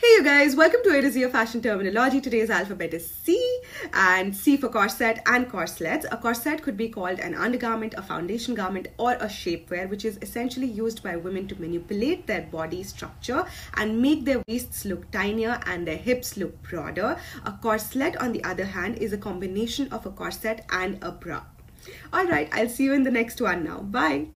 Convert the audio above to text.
Hey you guys, welcome to A to Z of Fashion Terminology. Today's alphabet is C and C for corset and corselets. A corset could be called an undergarment, a foundation garment or a shapewear which is essentially used by women to manipulate their body structure and make their waists look tinier and their hips look broader. A corselet on the other hand is a combination of a corset and a bra. Alright, I'll see you in the next one now. Bye.